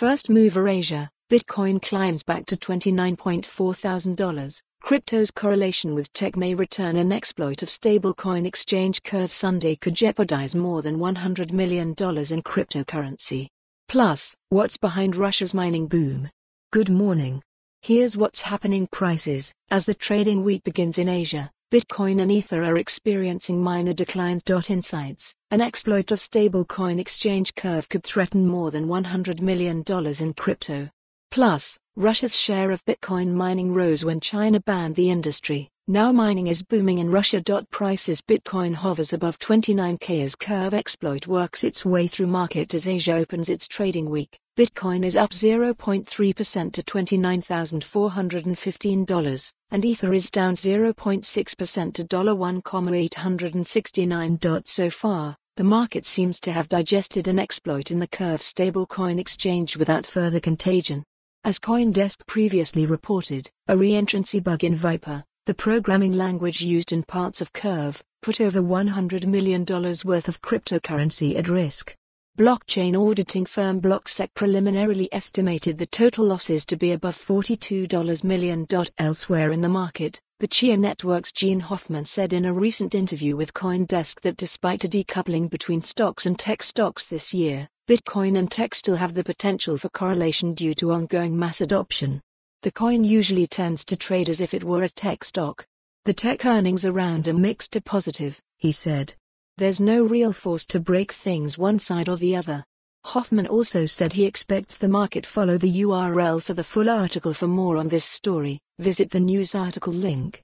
First Mover Asia, Bitcoin climbs back to $29.4 thousand. Crypto's correlation with tech may return an exploit of stablecoin exchange curve Sunday could jeopardize more than $100 million in cryptocurrency. Plus, what's behind Russia's mining boom? Good morning. Here's what's happening prices. As the trading week begins in Asia, Bitcoin and Ether are experiencing minor declines. Insights An exploit of stablecoin exchange curve could threaten more than $100 million in crypto. Plus, Russia's share of Bitcoin mining rose when China banned the industry. Now mining is booming in Russia. Prices Bitcoin hovers above 29k as curve exploit works its way through market as Asia opens its trading week. Bitcoin is up 0.3% to $29,415, and Ether is down 0.6% to $1,869. So far, the market seems to have digested an exploit in the Curve stablecoin exchange without further contagion. As Coindesk previously reported, a re-entrancy bug in Vyper, the programming language used in parts of Curve, put over $100 million worth of cryptocurrency at risk. Blockchain auditing firm BlockSec preliminarily estimated the total losses to be above $42 million. Elsewhere in the market, the Chia Network's Gene Hoffman said in a recent interview with Coindesk that despite a decoupling between stocks and tech stocks this year, Bitcoin and tech still have the potential for correlation due to ongoing mass adoption. The coin usually tends to trade as if it were a tech stock. The tech earnings around are mixed to positive, he said. There's no real force to break things one side or the other. Hoffman also said he expects the market follow the URL for the full article for more on this story. Visit the news article link.